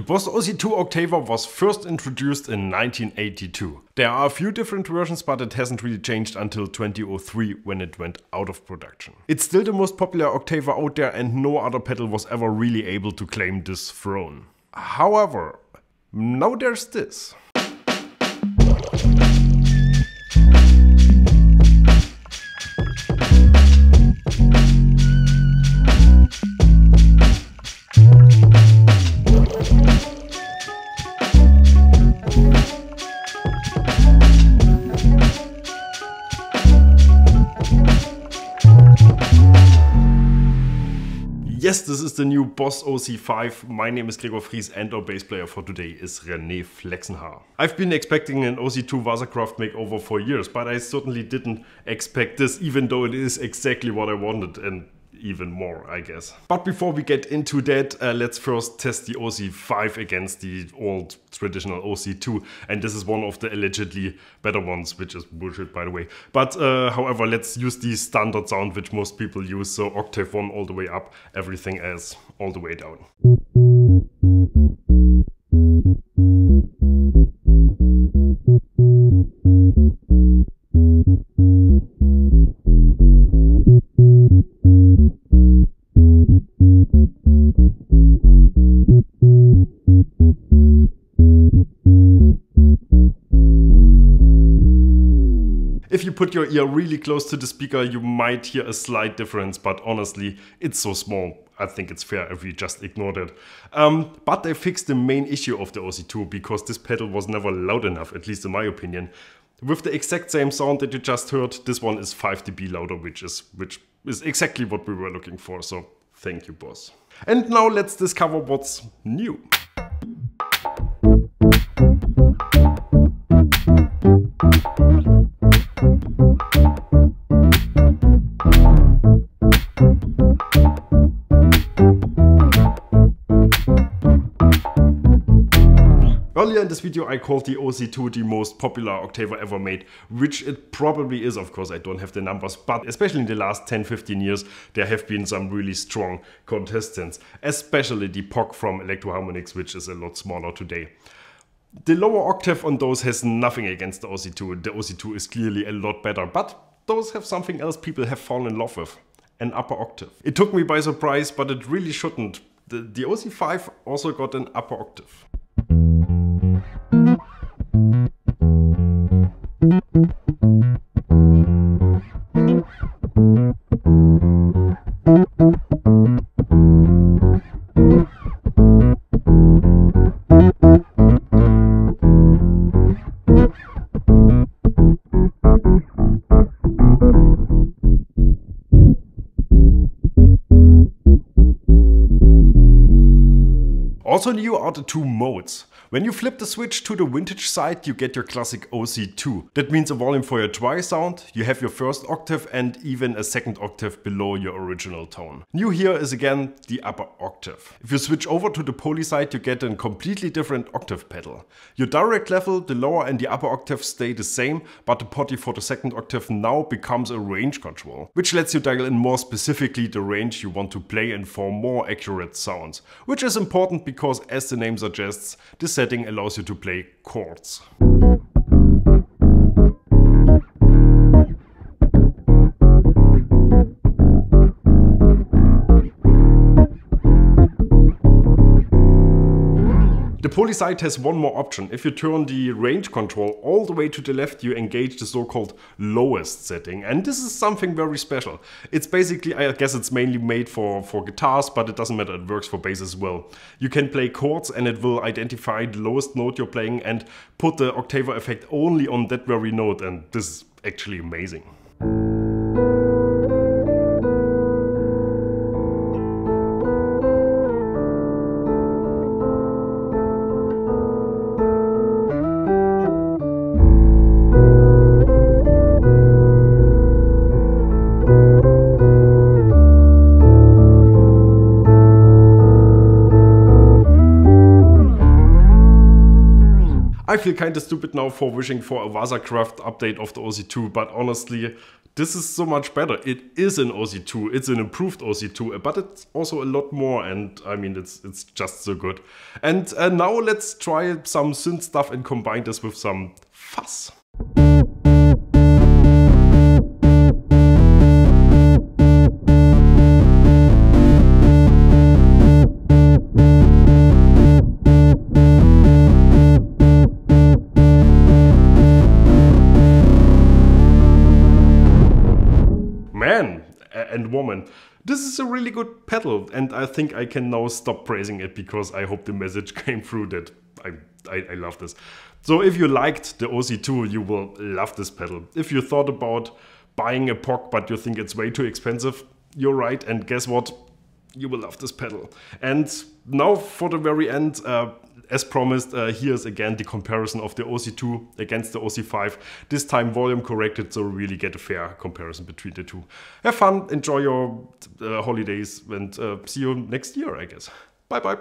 The Boss OC2 Octaver was first introduced in 1982. There are a few different versions, but it hasn't really changed until 2003 when it went out of production. It's still the most popular Octaver out there and no other pedal was ever really able to claim this throne. However, now there's this. Yes, this is the new Boss OC5. My name is Gregor Fris and our bass player for today is René Flachsenhaar. I've been expecting an OC2 Waza Craft makeover for years, but I certainly didn't expect this, even though it is exactly what I wanted and even more, I guess. But before we get into that, uh, let's first test the OC5 against the old traditional OC2. And this is one of the allegedly better ones, which is bullshit, by the way. But uh, however, let's use the standard sound, which most people use. So octave one all the way up, everything else all the way down. If you put your ear really close to the speaker, you might hear a slight difference, but honestly, it's so small. I think it's fair if we just ignored it. Um, but they fixed the main issue of the OC2 because this pedal was never loud enough, at least in my opinion. With the exact same sound that you just heard, this one is 5 dB louder, which is which is exactly what we were looking for. So thank you, boss. And now let's discover what's new. Earlier in this video I called the OC2 the most popular Octaver ever made, which it probably is of course, I don't have the numbers, but especially in the last 10-15 years there have been some really strong contestants, especially the POG from Electro-Harmonix, which is a lot smaller today. The lower octave on those has nothing against the OC2, the OC2 is clearly a lot better, but those have something else people have fallen in love with, an upper octave. It took me by surprise, but it really shouldn't. The, the OC5 also got an upper octave. Also new are the two modes. When you flip the switch to the vintage side, you get your classic OC2. That means a volume for your dry sound, you have your first octave and even a second octave below your original tone. New here is again the upper octave. If you switch over to the poly side, you get a completely different octave pedal. Your direct level, the lower and the upper octave stay the same, but the potty for the second octave now becomes a range control, which lets you dial in more specifically the range you want to play in for more accurate sounds, which is important because as the name suggests, this setting allows you to play chords. The poly side has one more option. If you turn the range control all the way to the left, you engage the so-called lowest setting. And this is something very special. It's basically, I guess it's mainly made for, for guitars, but it doesn't matter, it works for bass as well. You can play chords and it will identify the lowest note you're playing and put the Octaver effect only on that very note. And this is actually amazing. I feel kinda stupid now for wishing for a Waza Craft update of the OC2, but honestly, this is so much better. It is an OC2, it's an improved OC2, but it's also a lot more and I mean it's it's just so good. And uh, now let's try some synth stuff and combine this with some fuzz. Man and woman, this is a really good pedal and I think I can now stop praising it because I hope the message came through that I, I, I love this. So if you liked the OC2, you will love this pedal. If you thought about buying a POG but you think it's way too expensive, you're right and guess what? You will love this pedal. And now for the very end, uh, as promised, uh, here's again the comparison of the OC2 against the OC5. This time volume corrected, so really get a fair comparison between the two. Have fun, enjoy your uh, holidays, and uh, see you next year, I guess. Bye bye.